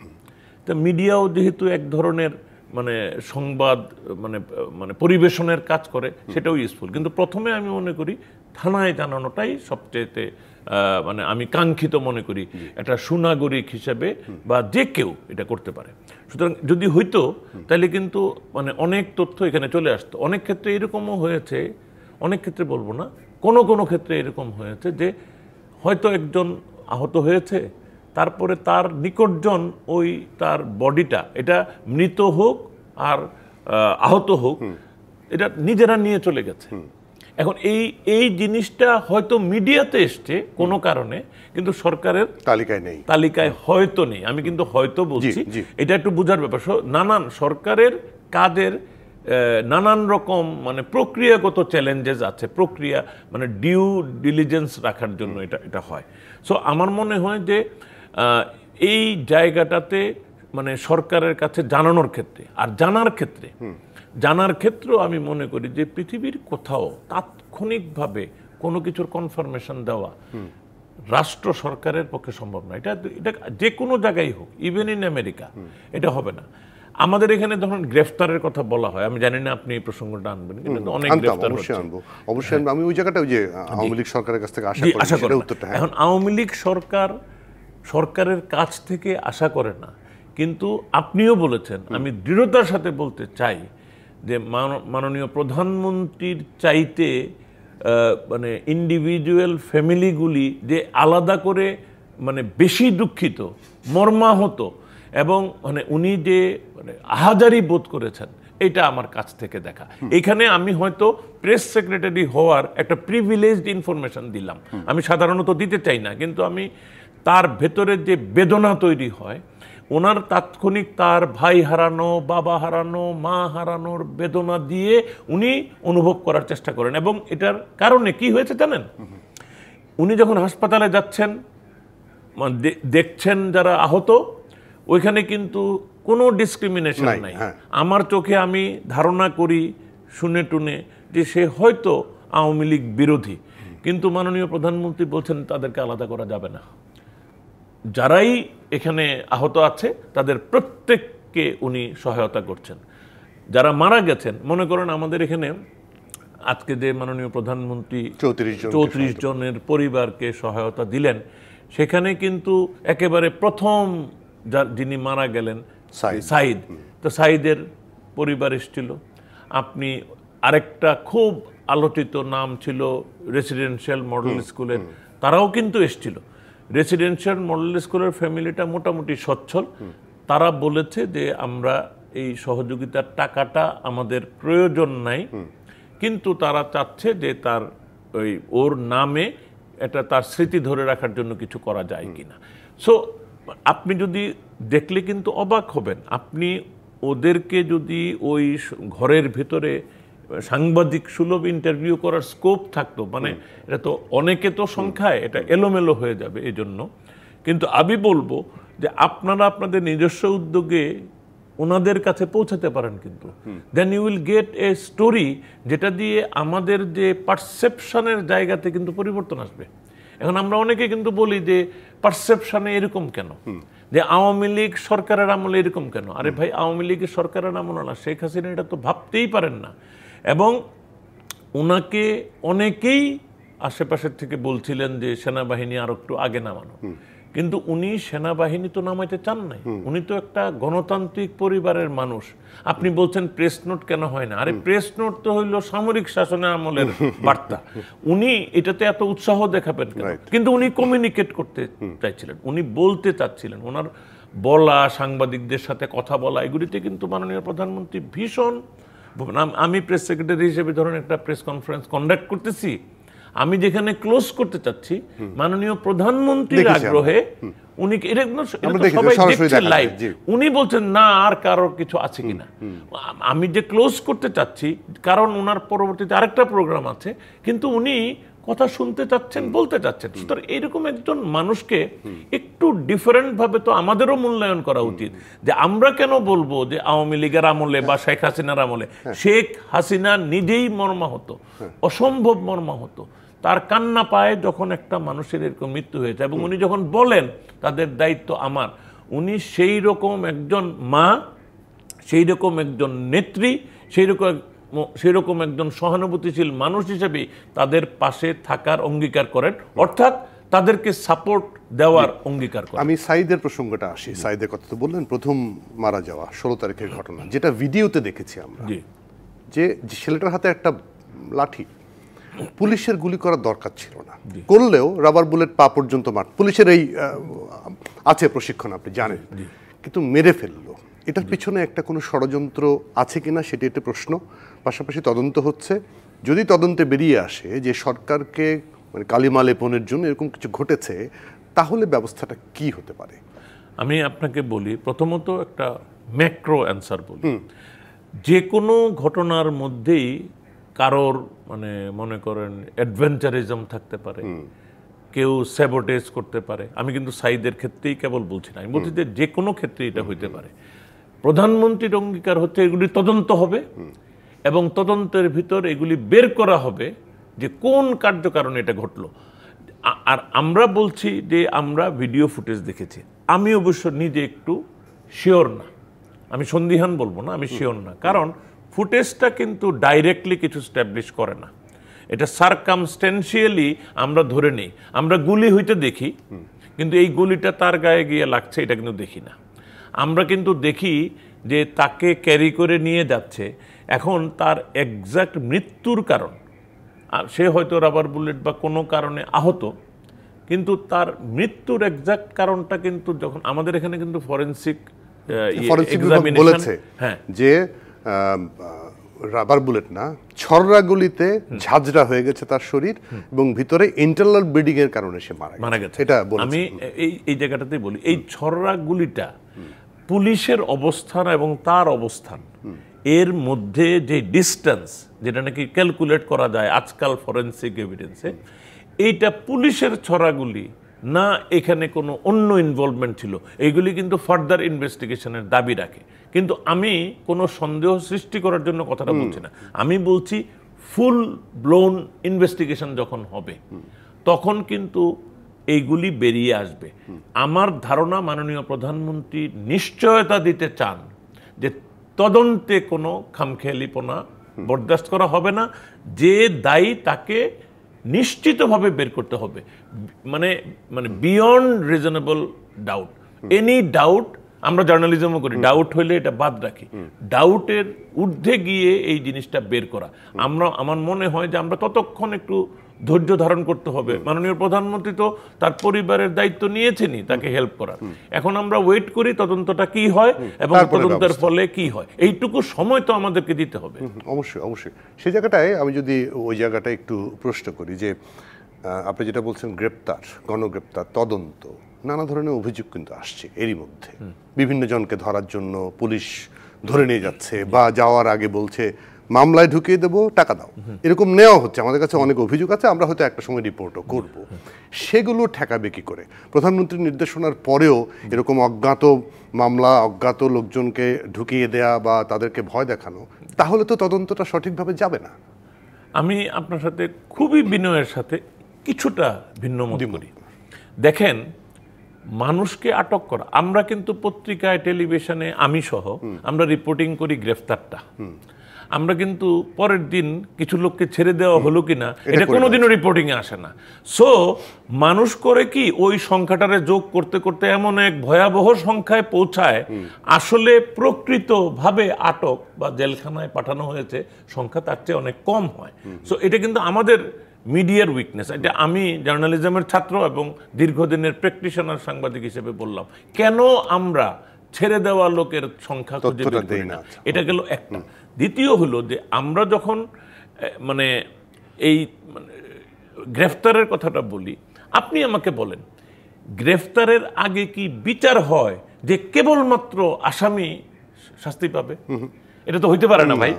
তা মিডিয়াও যেহেতু এক ধরনের মানে সংবাদ মানে মানে পরিবেশনের কাজ করে, সেটাও ইউজফুল কিন্তু প্রথমে আমি মনে করি থানায় জানানোটাই সবচেয়েতে মানে আমি কাঙ্ক্ষিত মনে করি একটা সুনাগরিক হিসেবে বা যে কেউ এটা করতে পারে। সুতরাং যদি হইতো, তাহলে কিন্তু মানে অনেক তথ্য এখানে চলে আসতো। অনেক ক্ষেত্রে এরকমও হয়েছে, অনেক ক্ষেত্রে বলব না, কোনো কোনো ক্ষেত্রে এরকম হয়েছে যে হয়তো একজন আহত হয়েছে তারপরে তার নিকটজন ওই তার বডিটা এটা মৃত হোক আর আহত হোক এটা নিজেরা নিয়ে চলে গেছে। এখন এই এই জিনিসটা হয়তো মিডিয়াতে এসছে কোনো কারণে কিন্তু সরকারের তালিকায় নেই। তালিকায় হয়তো নেই। আমি কিন্তু হয়তো বলছি এটা একটু বোঝার ব্যাপার। নানান সরকারের কাজের আহ, নানান রকম মানে প্রক্রিয়াগত চ্যালেঞ্জেস আছে। প্রক্রিয়া মানে ডিউ ডিলিজেন্স রাখার জন্য এটা এটা হয়। সো আমার মনে হয় যে এই জায়গাটাতে মানে সরকারের কাছে জানানোর ক্ষেত্রে আর জানার ক্ষেত্রে জানার ক্ষেত্রেও আমি মনে করি যে পৃথিবীর কোথাও তাৎক্ষণিকভাবে কোনো কিছুর কনফার্মেশন দেওয়া রাষ্ট্র সরকারের পক্ষে সম্ভব না। এটা এটা যে কোনো জায়গায় হোক ইভেন ইন আমেরিকা এটা হবে না। আমাদের এখানে ধরুন গ্রেফতারের কথা বলা হয়। আমি জানি না আপনি এই প্রসঙ্গটা আনবেন কিন্তু অনেক গ্রেফতার অবশ্যই হচ্ছে। আনব। অবশ্যই আনব। আমি ওই জায়গাটা ওই যে আওয়ামী লীগ সরকারের কাছ থেকে আশা করি। উত্তরটা। এখন আওয়ামী লীগ সরকার সরকারের কাছ থেকে আশা করে না। কিন্তু আপনিও বলেছেন আমি দৃঢ়তার সাথে বলতে চাই যে মান- মাননীয় প্রধানমন্ত্রীর চাইতে মানে ইন্ডিভিজুয়াল ফ্যামিলিগুলি যে আলাদা করে মানে বেশি দুঃখিত মর্মাহত এবং মানে উনি যে মানে আহাজারি বোধ করেছেন এটা আমার কাছ থেকে দেখা। এখানে আমি হয়তো প্রেস সেক্রেটারি হওয়ার একটা প্রিভিলেজড ইনফরমেশন দিলাম। আমি সাধারণত দিতে চাই না কিন্তু আমি তার ভেতরে যে বেদনা তৈরি হয় ওনার তাৎক্ষণিক তার ভাই হারানো বাবা হারানো মা হারানোর বেদনা দিয়ে উনি অনুভব করার চেষ্টা করেন। এবং এটার কারণে কি হয়েছে জানেন? উনি যখন হাসপাতালে যাচ্ছেন মানে দেখছেন যারা আহত ওইখানে কিন্তু কোনো ডিসক্রিমিনেশন নাই, হ্যাঁ। আমার চোখে আমি ধারণা করি শুনে টুনে যে সে হয়তো আওয়ামী লীগ বিরোধী। কিন্তু মাননীয় প্রধানমন্ত্রী বলছেন তাদেরকে আলাদা করা যাবে না। যারাই এখানে আহত আছে তাদের প্রত্যেককে উনি সহায়তা করছেন। যারা মারা গেছেন মনে করেন আমাদের এখানে আজকে যে মাননীয় প্রধানমন্ত্রী চৌত্রিশ জনের পরিবারকে সহায়তা দিলেন সেখানে কিন্তু একেবারে প্রথম যার যিনি মারা গেলেন সাইদ। তো সাইদের পরিবার এসেছিল। আপনি আরেকটা খুব আলোচিত নাম ছিল রেসিডেন্সিয়াল মডেল স্কুলের তারাও কিন্তু এসেছিল। রেসিডেন্সিয়াল মডেল স্কুলের ফ্যামিলিটা মোটামুটি সচ্ছল। তারা বলেছে যে আমরা এই সহযোগিতার টাকাটা আমাদের প্রয়োজন নাই। কিন্তু তারা চাচ্ছে যে তার ওই ওর নামে এটা তার স্মৃতি ধরে রাখার জন্য কিছু করা যায় কিনা। সো আপনি যদি দেখলে কিন্তু অবাক হবেন। আপনি ওদেরকে যদি ওই ঘরের ভিতরে সাংবাদিক সুলভ ইন্টারভিউ করার স্কোপ থাকতো মানে এটা তো অনেকে তো সংখ্যায় এটা এলোমেলো হয়ে যাবে এই জন্য কিন্তু আমি বলব যে আপনারা আপনাদের নিজস্ব উদ্যোগে ওনাদের কাছে পৌঁছাতে পারেন কিন্তু। Then you will get a story যেটা দিয়ে আমাদের যে পারসেপশনের জায়গাতে কিন্তু পরিবর্তন আসবে। এখন আমরা অনেকে কিন্তু বলি যে পারসেপশনে এরকম কেন? যে আওয়ামী লীগ সরকারের আমলে এরকম কেন? আরে ভাই আওয়ামী লীগের সরকারের আমল না। শেখ হাসিনা এটা তো ভাবতেই পারেন না। এবং ওনাকে অনেকেই আশেপাশের থেকে বলছিলেন যে সেনাবাহিনী আর একটু আগে নামানো। কিন্তু উনি সেনাবাহিনী তো নামাইতে চান নাই। উনি তো একটা গণতান্ত্রিক পরিবারের মানুষ। আপনি বলছেন প্রেস নোট কেন হয় না? আরে প্রেস নোট তো হইল সামরিক শাসনের আমলের বার্তা। উনি এটাতে এত উৎসাহ দেখাবেন কেন? কিন্তু উনি কমিউনিকেট করতে চাইছিলেন উনি বলতে চাচ্ছিলেন। ওনার বলা সাংবাদিকদের সাথে কথা বলা এগুলিতে কিন্তু মাননীয় প্রধানমন্ত্রী ভীষণ আম- আমি প্রেস সেক্রেটারি হিসেবে ধরুন একটা প্রেস কনফারেন্স কন্ডাক্ট করতেছি। আমি যেখানে ক্লোজ করতে চাচ্ছি মাননীয় প্রধানমন্ত্রীর আগ্রহে উনি এটা সবাই দেখছে লাইভ উনি বলছেন না আর কারোর কিছু আছে কিনা। আমি যে ক্লোজ করতে চাচ্ছি কারণ ওনার পরবর্তীতে আরেকটা প্রোগ্রাম আছে কিন্তু উনি কথা শুনতে চাচ্ছেন বলতে চাচ্ছেন। সুতরাং এইরকম একজন মানুষকে একটু ডিফারেন্ট ভাবে তো আমাদেরও মূল্যায়ন করা উচিত। যে আমরা কেন বলব যে আওয়ামী লীগের আমলে বা শেখ হাসিনার আমলে? শেখ হাসিনা নিজেই মর্মাহত অসম্ভব মর্মাহত। তার কান্না পায় যখন একটা মানুষের এরকম মৃত্যু হয়েছে এবং উনি যখন বলেন তাদের দায়িত্ব আমার। উনি সেই রকম একজন মা সেই রকম একজন নেত্রী সেই রকম সেই রকম একজন সহানুভূতিশীল মানুষ হিসেবে তাদের পাশে থাকার অঙ্গীকার করেন। অর্থাৎ তাদেরকে সাপোর্ট দেওয়ার অঙ্গীকার করেন। আমি সাইদের প্রসঙ্গটা আসি। সাইদের কথা তো বললেন প্রথম মারা যাওয়া ষোলো তারিখের ঘটনা যেটা ভিডিওতে দেখেছি আমরা। যে ছেলেটার হাতে একটা লাঠি পুলিশের গুলি করার দরকার ছিল না। করলেও রাবার বুলেট পা পর্যন্ত মার পুলিশের এই আছে প্রশিক্ষণ আপনি জানেন। কিন্তু মেরে ফেলল। এটার পিছনে একটা কোনো ষড়যন্ত্র আছে কিনা সেটি একটা প্রশ্ন। পাশাপাশি তদন্ত হচ্ছে। যদি তদন্তে বেরিয়ে আসে যে সরকারকে মানে কালিমা লেপনের জন্য এরকম কিছু ঘটেছে তাহলে ব্যবস্থাটা কি হতে পারে? আমি আপনাকে বলি প্রথমত একটা ম্যাক্রো অ্যান্সার বলি। যে কোনো ঘটনার মধ্যেই কারোর মানে মনে করেন অ্যাডভেঞ্চারিজম থাকতে পারে কেউ স্যাবোটেজ করতে পারে। আমি কিন্তু সাইদের ক্ষেত্রেই কেবল বলছি না আমি বলছি যে যে কোনো ক্ষেত্রে এটা হইতে পারে। প্রধানমন্ত্রীর অঙ্গীকার হচ্ছে এগুলি তদন্ত হবে এবং তদন্তের ভিতর এগুলি বের করা হবে যে কোন কার্যকারণে এটা ঘটলো। আর আমরা বলছি যে আমরা ভিডিও ফুটেজ দেখেছি। আমি অবশ্য নিজে একটু শিওর না। আমি সন্দিহান বলব না আমি শিওর না। কারণ ফুটেজটা কিন্তু ডাইরেক্টলি কিছু স্ট্যাবলিশ করে না। এটা সার্কামস্টেন্সিয়ালি আমরা ধরে নেই। আমরা গুলি হইতে দেখি কিন্তু এই গুলিটা তার গায়ে গিয়ে লাগছে এটা কিন্তু দেখি না। আমরা কিন্তু দেখি যে তাকে ক্যারি করে নিয়ে যাচ্ছে। এখন তার এক্সাক্ট মৃত্যুর কারণ আর সে হয়তো রাবার বুলেট বা কোনো কারণে আহত কিন্তু তার মৃত্যুর এক্সাক্ট কারণটা কিন্তু যখন আমাদের এখানে কিন্তু ফরেন্সিক বিভাগ বলেছে হ্যাঁ। যে রাবার বুলেট না ছররা গুলিতে ঝাঁঝরা হয়ে গেছে তার শরীর এবং ভিতরে ইন্টারনাল ব্লিডিং এর কারণে সে মারা মারা গেছে। এটা আমি এই এই জায়গাটাতেই বলি এই ছররা গুলিটা পুলিশের অবস্থান এবং তার অবস্থান এর মধ্যে যে ডিস্টেন্স যেটা নাকি ক্যালকুলেট করা যায় আজকাল ফরেন্সিক এভিডেন্সে এইটা পুলিশের ছড়াগুলি না এখানে কোনো অন্য ইনভলভমেন্ট ছিল এইগুলি কিন্তু ফার্দার ইনভেস্টিগেশনের দাবি রাখে। কিন্তু আমি কোনো সন্দেহ সৃষ্টি করার জন্য কথাটা বলছি না। আমি বলছি ফুল ব্লোন ইনভেস্টিগেশন যখন হবে তখন কিন্তু এইগুলি বেরিয়ে আসবে। আমার ধারণা মাননীয় প্রধানমন্ত্রী নিশ্চয়তা দিতে চান যে তদন্তে কোনো খামখেয়ালিপনা বরদাস্ত করা হবে না যে দায়ী তাকে নিশ্চিতভাবে বের করতে হবে। মানে মানে beyond reasonable doubt any doubt আমরা জার্নালিজমও করি ডাউট হইলে এটা বাদ রাখি। ডাউটের ঊর্ধ্বে গিয়ে এই জিনিসটা বের করা। আমরা আমার মনে হয় যে আমরা ততক্ষণ একটু ধৈর্য ধারণ করতে হবে। মাননীয় প্রধানমন্ত্রী তো তার পরিবারের দায়িত্ব নিয়েছেনই তাকে হেল্প করার। এখন আমরা ওয়েট করি তদন্তটা কি হয় এবং তদন্তের ফলে কি হয়। এইটুকু সময় তো আমাদেরকে দিতে হবে। অবশ্যই অবশ্যই। সেই জায়গাটায় আমি যদি ওই জায়গাটা একটু প্রশ্ন করি যে আপনি যেটা বলছেন গ্রেপ্তার গণগ্রেপ্তার তদন্ত নানা ধরনের অভিযোগ কিন্তু আসছে এরই মধ্যে। বিভিন্ন জনকে ধরার জন্য পুলিশ ধরে নিয়ে যাচ্ছে বা যাওয়ার আগে বলছে মামলায় ঢুকিয়ে দেবো টাকা দাও। এরকম নেওয়া হচ্ছে। আমাদের কাছে অনেক অভিযোগ আছে আমরা হয়তো একটা সময় রিপোর্টও করব। সেগুলো ঠেকাবে কি করে? প্রধানমন্ত্রীর নির্দেশনার পরেও এরকম অজ্ঞাত মামলা অজ্ঞাত লোকজনকে ঢুকিয়ে দেয়া বা তাদেরকে ভয় দেখানো তাহলে তো তদন্তটা সঠিকভাবে যাবে না। আমি আপনার সাথে খুবই বিনয়ের সাথে কিছুটা ভিন্ন মত করি। দেখেন মানুষকে আটক করা। আমরা কিন্তু পত্রিকায় টেলিভিশনে আমি সহ আমরা রিপোর্টিং করি গ্রেফতারটা। আমরা কিন্তু পরের দিন কিছু লোককে ছেড়ে দেওয়া হলো কিনা এটা কোনোদিনও রিপোর্টিং আসে না। সো মানুষ করে কি ওই সংখ্যাটারে যোগ করতে করতে এমন এক ভয়াবহ সংখ্যায় পৌঁছায় আসলে প্রকৃতভাবে আটক বা জেলখানায় পাঠানো হয়েছে সংখ্যা তার চেয়ে অনেক কম হয়। সো এটা কিন্তু আমাদের মিডিয়ার উইকনেস। এটা আমি জার্নালিজমের ছাত্র এবং দীর্ঘদিনের প্যাকটিশনার সাংবাদিক হিসেবে বললাম কেন আমরা ছেড়ে দেওয়া লোকের সংখ্যা খুঁজে না। এটা গেল একটা। দ্বিতীয় হলো যে আমরা যখন মানে এই মানে, গ্রেফতারের কথাটা বলি আপনি আমাকে বলেন গ্রেফতারের আগে কি বিচার হয় যে কেবলমাত্র আসামি শাস্তি পাবে? এটা তো হইতে পারে না ভাই।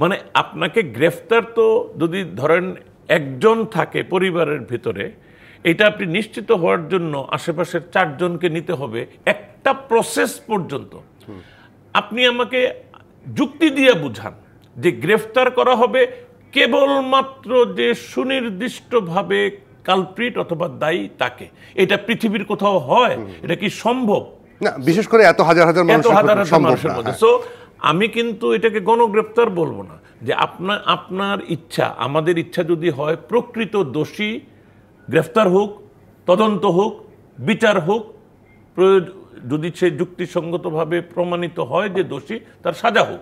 মানে আপনাকে গ্রেফতার তো যদি ধরেন একজন থাকে পরিবারের ভিতরে এটা আপনি নিশ্চিত হওয়ার জন্য আশেপাশের চারজনকে নিতে হবে একটা প্রসেস পর্যন্ত। আপনি আমাকে যুক্তি দিয়ে বুঝান যে গ্রেফতার করা হবে কেবলমাত্র যে সুনির্দিষ্টভাবে কালপ্রিট অথবা দায়ী তাকে। এটা পৃথিবীর কোথাও হয়? এটা কি সম্ভব? না বিশেষ করে এত হাজার হাজার মানুষের সম্ভব না। মধ্যে। হ্যাঁ। সো আমি কিন্তু এটাকে গণগ্রেপ্তার বলব না যে আপনার আপনার ইচ্ছা আমাদের ইচ্ছা যদি হয় প্রকৃত দোষী গ্রেফতার হোক তদন্ত হোক বিচার হোক যদি সে যুক্তিসঙ্গতভাবে প্রমাণিত হয় যে দোষী তার সাজা হোক।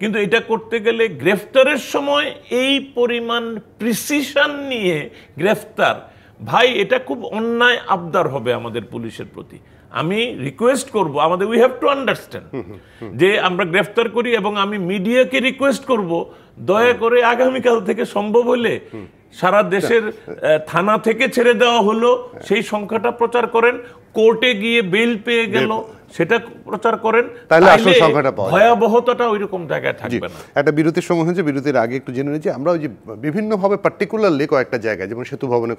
কিন্তু এটা করতে গেলে গ্রেফতারের সময় এই পরিমাণ প্রিসিশন নিয়ে গ্রেফতার। ভাই এটা খুব অন্যায় আবদার হবে আমাদের পুলিশের প্রতি। আমি রিকোয়েস্ট করব আমাদের উই হ্যাভ টু আন্ডারস্ট্যান্ড যে আমরা গ্রেফতার করি এবং আমি মিডিয়াকে রিকোয়েস্ট করব দয়া করে আগামীকাল থেকে সম্ভব হলে সারা দেশের থানা থেকে ছেড়ে দেওয়া হলো সেই সংখ্যাটা প্রচার করেন। কোর্টে গিয়ে বেল পেয়ে গেল। সেটা প্রচার করেন তাহলে আসল সংখ্যাটা পাওয়া যাবে। ভয়াবহতাটা ওই রকম জায়গায় থাকবে না। একটা বিরতির সময় হয়েছে বিরতির আগে একটু জেনে নিয়েছি আমরা ওই যে বিভিন্নভাবে পার্টিকুলারলি কয়েকটা জায়গায় যেমন সেতু ভবনে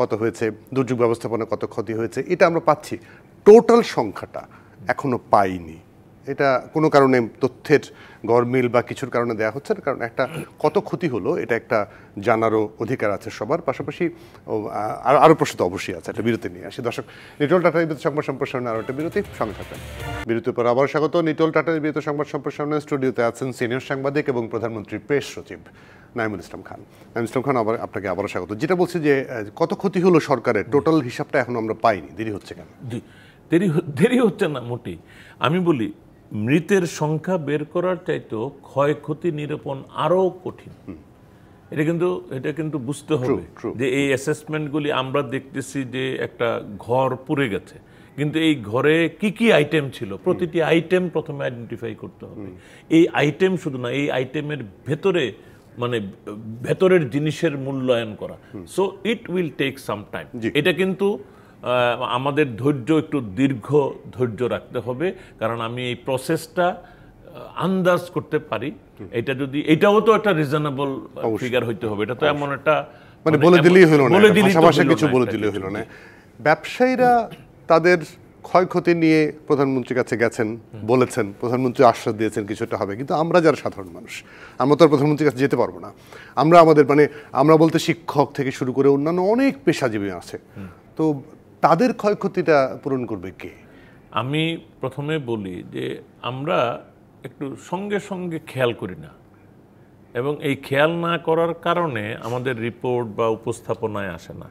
কত হয়েছে দুর্যোগ ব্যবস্থাপনা কত ক্ষতি হয়েছে এটা আমরা পাচ্ছি। টোটাল সংখ্যাটা এখনও পাইনি। এটা কোনো কারণে তথ্যের গরমিল বা কিছুর কারণে দেওয়া হচ্ছে না, কারণ একটা কত ক্ষতি হলো, এটা একটা জানারও অধিকার আছে সবার। পাশাপাশি আর আরও প্রশ্ন তো অবশ্যই আছে, একটা বিরতি নিয়ে আসি। দর্শক, নিটল টাটা নিবেদিত সংবাদ সম্প্রসারণে আরও একটা বিরতি, সঙ্গে থাকবেন বিরতির পর আবার স্বাগত, নিটল টাটা নিবেদিত সংবাদ সম্প্রসারণের স্টুডিওতে আছেন সিনিয়র সাংবাদিক এবং প্রধানমন্ত্রীর প্রেস সচিব নাইমুল ইসলাম খান। নাইমুল ইসলাম খান, আবার আপনাকে আবারও স্বাগত। যেটা বলছি যে কত ক্ষতি হলো সরকারের, টোটাল হিসাবটা এখন আমরা পাইনি, দেরি হচ্ছে কেন? দেরি দেরি হচ্ছে না মোটেই। আমি বলি মৃতের সংখ্যা বের করার চাইতেও ক্ষয়ক্ষতি নিরূপণ আরও কঠিন। এটা কিন্তু এটা কিন্তু বুঝতে হবে যে এই অ্যাসেসমেন্টগুলি আমরা দেখতেছি যে একটা ঘর পুড়ে গেছে। কিন্তু এই ঘরে কি কি আইটেম ছিল? প্রতিটি আইটেম প্রথমে আইডেন্টিফাই করতে হবে। এই আইটেম শুধু না এই আইটেমের ভেতরে মানে ভেতরের জিনিসের মূল্যায়ন করা। So it will take some time. এটা কিন্তু আমাদের ধৈর্য একটু দীর্ঘ ধৈর্য রাখতে হবে কারণ আমি এই প্রসেসটা আন্দাজ করতে পারি। এটা যদি এটাও তো একটা রিজনেবল ফিগার হইতে হবে। এটা তো এমন একটা মানে বলে দিলেই হলো না বলে দিলেই ভাষা কিছু বলে দিলেই। হলো না। ব্যবসায়ীরা তাদের ক্ষয়ক্ষতি নিয়ে প্রধানমন্ত্রীর কাছে গেছেন বলেছেন প্রধানমন্ত্রী আশ্বাস দিয়েছেন কিছুটা হবে কিন্তু আমরা যারা সাধারণ মানুষ আমরা তো আর প্রধানমন্ত্রীর কাছে যেতে পারব না। আমরা আমাদের মানে আমরা বলতে শিক্ষক থেকে শুরু করে অন্যান্য অনেক পেশাজীবী আছে। তো তাদের ক্ষয়ক্ষতিটা পূরণ করবে কে? আমি প্রথমে বলি যে আমরা একটু সঙ্গে সঙ্গে খেয়াল করি না। এবং এই খেয়াল না করার কারণে আমাদের রিপোর্ট বা উপস্থাপনায় আসে না।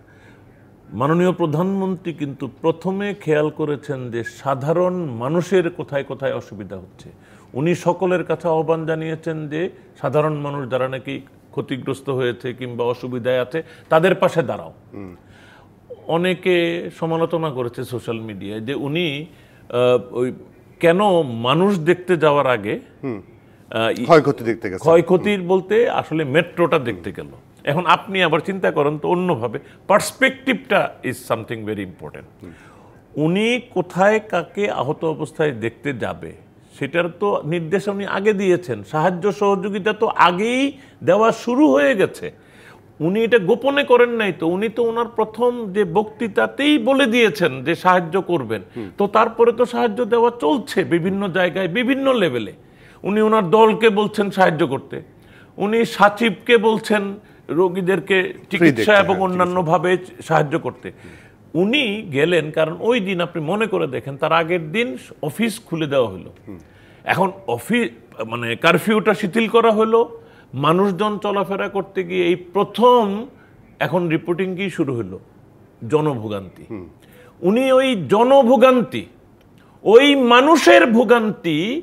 মাননীয় প্রধানমন্ত্রী কিন্তু প্রথমে খেয়াল করেছেন যে সাধারণ মানুষের কোথায় কোথায় অসুবিধা হচ্ছে। উনি সকলের কাছে আহ্বান জানিয়েছেন যে সাধারণ মানুষ যারা নাকি ক্ষতিগ্রস্ত হয়েছে কিংবা অসুবিধায় আছে তাদের পাশে দাঁড়াও। অনেকে সমালোচনা করেছে সোশ্যাল মিডিয়ায় যে উনি ওই কেন মানুষ দেখতে যাওয়ার আগে ক্ষয়ক্ষতি দেখতে গেছে। ক্ষয়ক্ষতির বলতে আসলে মেট্রোটা দেখতে গেল। এখন আপনি আবার চিন্তা করেন তো অন্যভাবে পার্সপেক্টিভটা ইজ সামথিং ভেরি ইম্পর্টেন্ট উনি কোথায় কাকে আহত অবস্থায় দেখতে যাবে সেটার তো নির্দেশ উনি আগে দিয়েছেন। সাহায্য সহযোগিতা তো আগেই দেওয়া শুরু হয়ে গেছে। উনি এটা গোপনে করেন নাই তো উনি তো ওনার প্রথম যে বক্তৃতাতেই বলে দিয়েছেন যে সাহায্য করবেন। তো তারপরে তো সাহায্য দেওয়া চলছে বিভিন্ন জায়গায় বিভিন্ন লেভেলে উনি ওনার দলকে বলছেন সাহায্য করতে। উনি সাচিবকে বলছেন রোগীদেরকে চিকিৎসা এবং হ্যাঁ, অন্যান্যভাবে সাহায্য করতে। উনি গেলেন কারণ ওই দিন আপনি মনে করে দেখেন তার আগের দিন অফিস খুলে দেওয়া হলো। এখন অফিস মানে কারফিউটা শিথিল করা হলো মানুষজন চলাফেরা করতে গিয়ে এই প্রথম এখন রিপোর্টিং কি শুরু হলো? জনভোগান্তি। উনি ওই জনভোগান্তি ওই মানুষের ভোগান্তি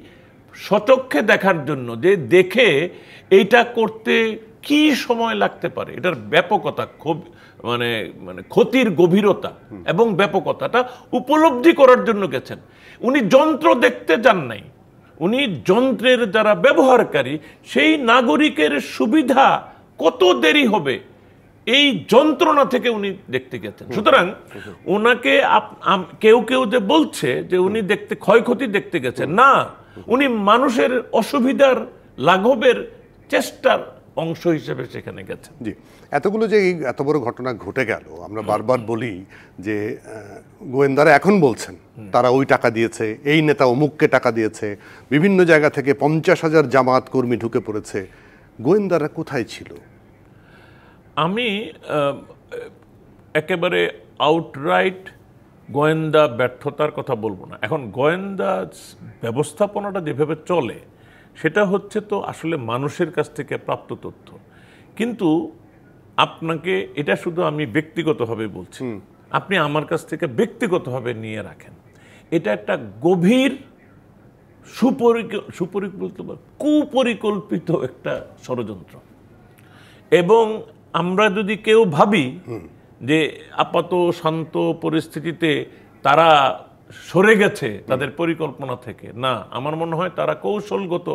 সচক্ষে দেখার জন্য যে দেখে এইটা করতে কি সময় লাগতে পারে এটার ব্যাপকতা খুব মানে মানে ক্ষতির গভীরতা এবং ব্যাপকতাটা উপলব্ধি করার জন্য গেছেন। উনি যন্ত্র দেখতে যান নাই। উনি যন্ত্রের যারা ব্যবহারকারী সেই নাগরিকের সুবিধা কত দেরি হবে? এই যন্ত্রণা থেকে উনি দেখতে গেছেন। সুতরাং ওনাকে কেউ কেউ যে বলছে যে উনি দেখতে ক্ষয়ক্ষতি দেখতে গেছেন না উনি মানুষের অসুবিধার লাঘবের চেষ্টার অংশ হিসেবে সেখানে গেছেন। জি এতগুলো যে এই এত বড় ঘটনা ঘটে গেল আমরা বারবার বলি যে গোয়েন্দারা এখন বলছেন তারা ওই টাকা দিয়েছে এই নেতা অমুককে টাকা দিয়েছে বিভিন্ন জায়গা থেকে পঞ্চাশ হাজার জামাত কর্মী ঢুকে পড়েছে গোয়েন্দারা কোথায় ছিল? আমি একেবারে আউটরাইট গোয়েন্দা ব্যর্থতার কথা বলব না। এখন গোয়েন্দা ব্যবস্থাপনাটা যেভাবে চলে সেটা হচ্ছে তো আসলে মানুষের কাছ থেকে প্রাপ্ত তথ্য। কিন্তু আপনাকে এটা শুধু আমি ব্যক্তিগতভাবে বলছি। আপনি আমার কাছ থেকে ব্যক্তিগতভাবে নিয়ে রাখেন। এটা একটা গভীর সুপরিক সুপরিকল্পিত কুপরিকল্পিত একটা ষড়যন্ত্র। এবং আমরা যদি কেউ ভাবি যে আপাত শান্ত পরিস্থিতিতে তারা সরে গেছে তাদের পরিকল্পনা থেকে। না আমার মনে হয় তারা কৌশলগত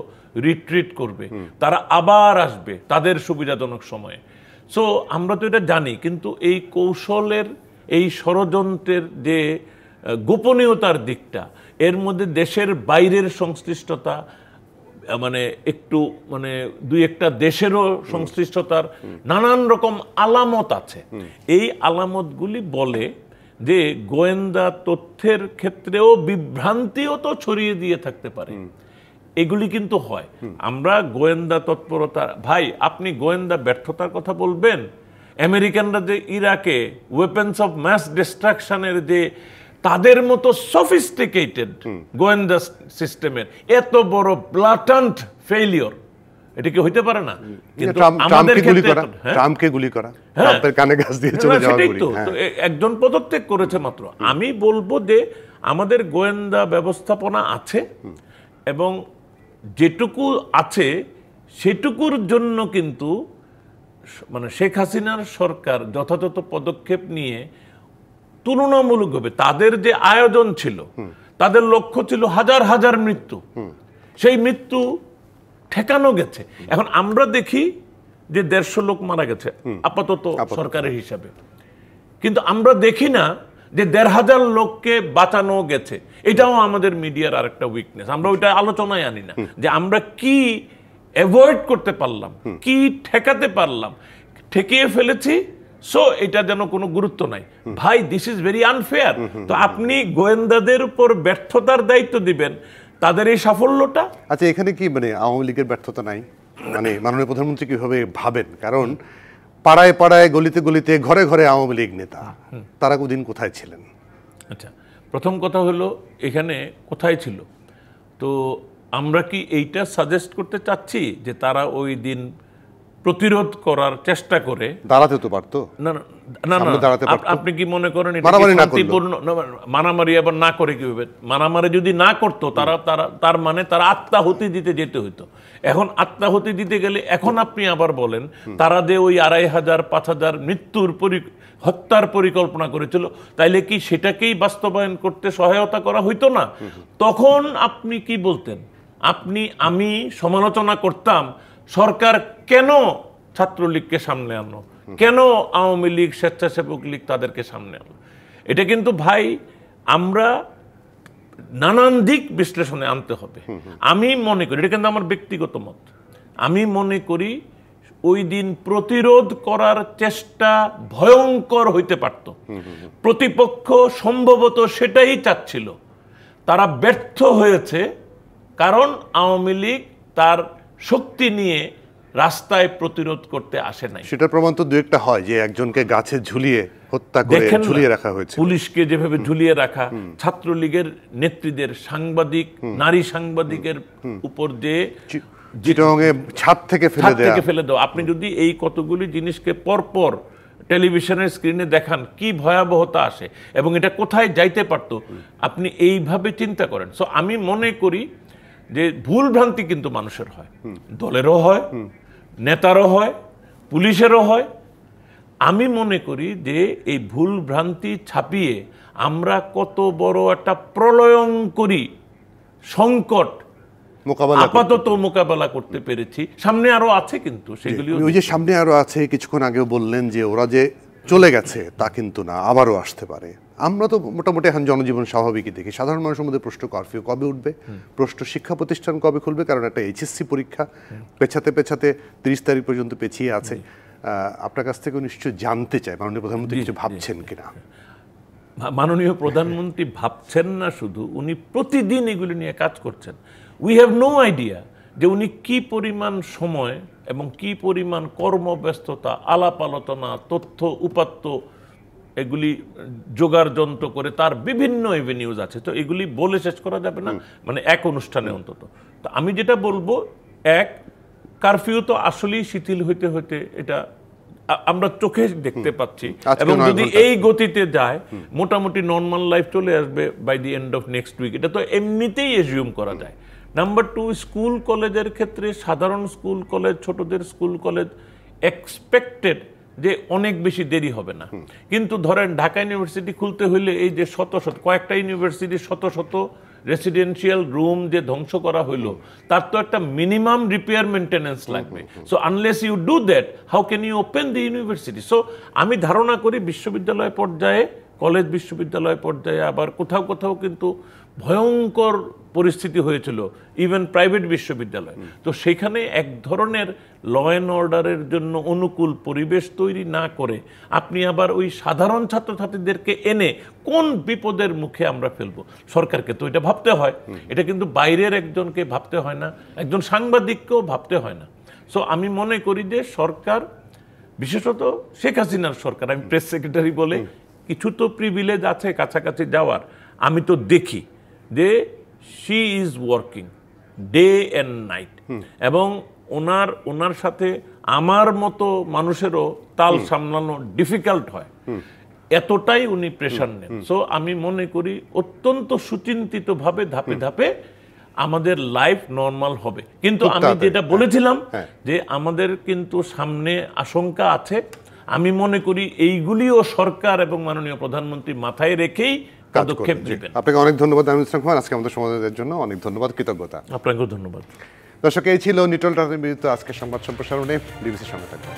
রিট্রিট করবে। তারা আবার আসবে তাদের সুবিধাজনক সময়ে। সো আমরা তো এটা জানি কিন্তু এই কৌশলের এই ষড়যন্ত্রের যে গোপনীয়তার দিকটা এর মধ্যে দেশের বাইরের সংশ্লিষ্টতা মানে একটু মানে দুই একটা দেশেরও সংশ্লিষ্টতার নানান রকম আলামত আছে। এই আলামতগুলি বলে যে গোয়েন্দা তথ্যের ক্ষেত্রেও বিভ্রান্তিও তো ছড়িয়ে দিয়ে থাকতে পারে। এগুলি কিন্তু হয়। আমরা গোয়েন্দা তৎপরতা ভাই আপনি গোয়েন্দা ব্যর্থতার কথা বলবেন? আমেরিকানরা যে ইরাকে ওয়েপেন্স অফ ম্যাস ডিস্ট্রাকশনের যে তাদের মতো সফিস্টিকেটেড গোয়েন্দা সিস্টেমের এত বড় ব্লাটান্ট ফেইলিওর এটা কি হইতে পারে না? কিন্তু আমাদের গুলি করা। হ্যাঁ? ট্রাম্পকে গুলি করা। হ্যাঁ। ট্রাম্পের কানে গাছ দিয়ে চলে যাওয়া গুলি। হ্যাঁ। একজন পদত্যাগ করেছে মাত্র। আমি বলব যে আমাদের গোয়েন্দা ব্যবস্থাপনা আছে এবং যেটুকু আছে সেটুকুর জন্য কিন্তু মানে শেখ হাসিনার সরকার যথাযথ পদক্ষেপ নিয়ে তুলনামূলকভাবে তাদের যে আয়োজন ছিল তাদের লক্ষ্য ছিল হাজার হাজার মৃত্যু। সেই মৃত্যু ঠেকানো গেছে। এখন আমরা দেখি যে দেড়শো লোক মারা গেছে আপাতত সরকারের হিসাবে। কিন্তু আমরা দেখি না যে দেড় হাজার লোককে বাঁচানো গেছে। এটাও আমাদের মিডিয়ার আরেকটা উইকনেস আমরা ওইটা আলোচনায় আনি না। যে আমরা কি অ্যাভয়েড করতে পারলাম কি ঠেকাতে পারলাম ঠেকিয়ে ফেলেছি সো এটা যেন কোনো গুরুত্ব নাই। ভাই দিস ইজ ভেরি আনফেয়ার তো আপনি গোয়েন্দাদের উপর ব্যর্থতার দায়িত্ব দিবেন। তাদের এই সাফল্যটা? আচ্ছা এখানে কি মানে আওয়ামী লীগের ব্যর্থতা নাই? মানে মাননীয় প্রধানমন্ত্রী কীভাবে ভাবেন? কারণ পাড়ায় পাড়ায় গলিতে গলিতে ঘরে ঘরে আওয়ামী লীগ নেতা তারা কোদিন কোথায় ছিলেন? আচ্ছা প্রথম কথা হলো এখানে কোথায় ছিল? তো আমরা কি এইটা সাজেস্ট করতে চাচ্ছি যে তারা ওই দিন প্রতিরোধ করার চেষ্টা করে দাঁড়াতে তো পারতো। না না। আপনি কি মনে করেন মারামারি শান্তিপূর্ণ মারামারি আবার না করে কি হবে? মারামারি যদি না করতো তারা তারা তার মানে তারা আত্মাহুতি দিতে যেতে হইতো। এখন আত্মাহুতি দিতে গেলে এখন আপনি আবার বলেন তারা যে ওই আড়াই হাজার পাঁচ হাজার মৃত্যুর পরি হত্যার পরিকল্পনা করেছিল তাইলে কি সেটাকেই বাস্তবায়ন করতে সহায়তা করা হইতো না? তখন আপনি কি বলতেন? আপনি আমি সমালোচনা করতাম সরকার কেন ছাত্রলীগকে সামনে আনো কেন আওয়ামী লীগ স্বেচ্ছাসেবক লীগ তাদেরকে সামনে আনো এটা কিন্তু ভাই আমরা নানান দিক বিশ্লেষণে আনতে হবে। আমি মনে করি এটা কিন্তু আমার ব্যক্তিগত মত আমি মনে করি ওই দিন প্রতিরোধ করার চেষ্টা ভয়ঙ্কর হইতে পারত। প্রতিপক্ষ সম্ভবত সেটাই চাচ্ছিল। তারা ব্যর্থ হয়েছে কারণ আওয়ামী লীগ তার শক্তি নিয়ে রাস্তায় প্রতিরোধ করতে আসে নাই। সেটা প্রমাণ তো দু একটা হয় যে একজনকে গাছে ঝুলিয়ে হত্যা করে ঝুলিয়ে রাখা হয়েছে। পুলিশকে যেভাবে ঝুলিয়ে রাখা ছাত্রলীগের নেত্রীদের সাংবাদিক নারী সাংবাদিকের উপর যে চিটংয়ে ছাদ থেকে ফেলে থেকে ফেলে দাও আপনি যদি এই কতগুলি জিনিসকে পরপর টেলিভিশনের স্ক্রিনে দেখান কি ভয়াবহতা আসে এবং এটা কোথায় যাইতে পারত আপনি এইভাবে চিন্তা করেন। সো আমি মনে করি যে ভুল ভ্রান্তি কিন্তু মানুষের হয়। দলেরও হয় নেতারও হয় পুলিশেরও হয়। আমি মনে করি যে এই ভুল ভ্রান্তি ছাপিয়ে আমরা কত বড় একটা প্রলয়ঙ্করী সংকট মোকাবেলা আপাতত মোকাবেলা করতে পেরেছি। সামনে আরও আছে কিন্তু সেগুলিও ওই যে সামনে আরও আছে কিছুক্ষণ আগেও বললেন যে ওরা যে চলে গেছে তা কিন্তু না আবারও আসতে পারে। আমরা তো মোটামুটি এখন জনজীবন স্বাভাবিকই দেখি। সাধারণ মানুষের মধ্যে প্রশ্ন কারফিউ কবে উঠবে? প্রশ্ন শিক্ষা প্রতিষ্ঠান কবে খুলবে? কারণ একটা এইচএসসি পরীক্ষা পেছাতে পেছাতে তিরিশ তারিখ পর্যন্ত পেছিয়ে আছে। আপনার কাছ থেকে নিশ্চয়ই জানতে চাই মাননীয় প্রধানমন্ত্রী কিছু ভাবছেন কিনা? মাননীয় প্রধানমন্ত্রী ভাবছেন না শুধু উনি প্রতিদিন এগুলি নিয়ে কাজ করছেন। উই হ্যাভ নো আইডিয়া যে উনি কি পরিমাণ সময় এবং কি পরিমাণ কর্মব্যস্ততা আলাপ আলোচনা তথ্য উপাত্ত এগুলি জোগাড় যন্ত্র করে তার বিভিন্ন এভিনিউজ আছে। তো এগুলি বলে শেষ করা যাবে না মানে এক অনুষ্ঠানে অন্তত। তো আমি যেটা বলব এক কারফিউ তো আসলেই শিথিল হইতে হইতে এটা আমরা চোখে দেখতে পাচ্ছি। এবং যদি এই গতিতে যায় মোটামুটি নর্মাল লাইফ চলে আসবে by the end of next week এটা তো এমনিতেই এজিউম করা যায়। নাম্বার টু স্কুল কলেজের ক্ষেত্রে সাধারণ স্কুল কলেজ ছোটদের স্কুল কলেজ এক্সপেক্টেড যে অনেক বেশি দেরি হবে না। কিন্তু ধরেন ঢাকা ইউনিভার্সিটি খুলতে হইলে এই যে শত শত কয়েকটা ইউনিভার্সিটি শত শত রেসিডেন্সিয়াল রুম যে ধ্বংস করা হইল তার তো একটা মিনিমাম রিপেয়ার মেনটেন্যান্স লাগবে। So unless you do that how can you open the university so আমি ধারণা করি বিশ্ববিদ্যালয় পর্যায়ে কলেজ বিশ্ববিদ্যালয় পর্যায়ে আবার কোথাও কোথাও কিন্তু ভয়ঙ্কর পরিস্থিতি হয়েছিল ইভেন প্রাইভেট বিশ্ববিদ্যালয়। তো সেখানে এক ধরনের ল অ্যান্ড অর্ডারের জন্য অনুকূল পরিবেশ তৈরি না করে আপনি আবার ওই সাধারণ ছাত্রছাত্রীদেরকে এনে কোন বিপদের মুখে আমরা ফেলব? সরকারকে তো এটা ভাবতে হয়। এটা কিন্তু বাইরের একজনকে ভাবতে হয় না একজন সাংবাদিককেও ভাবতে হয় না। সো আমি মনে করি যে সরকার বিশেষত শেখ হাসিনার সরকার আমি প্রেস সেক্রেটারি বলে কিছু তো প্রিভিলেজ আছে কাছাকাছি যাওয়ার। আমি তো দেখি যে she is working day and night এবং ওনার ওনার সাথে আমার মতো মানুষেরও তাল সামলানো ডিফিকাল্ট হয়। এতটাই উনি প্রেশার নেন। সো আমি মনে করি অত্যন্ত সুচিন্তিতভাবে ধাপে ধাপে আমাদের লাইফ নর্মাল হবে। কিন্তু আমি যেটা বলেছিলাম হ্যাঁ। যে আমাদের কিন্তু সামনে আশঙ্কা আছে আমি মনে করি এইগুলিও সরকার এবং মাননীয় প্রধানমন্ত্রী মাথায় রেখেই পদক্ষেপ। নেবেন। আপনাকে অনেক ধন্যবাদ আমি ইসলাম আজকে আমাদের সমাজের জন্য অনেক ধন্যবাদ কৃতজ্ঞতা। আপনাকেও ধন্যবাদ। দর্শক এই ছিল নিটল টাকার বিরুদ্ধে আজকে সংবাদ সম্প্রসারণে। বিবিসির সঙ্গে থাকবেন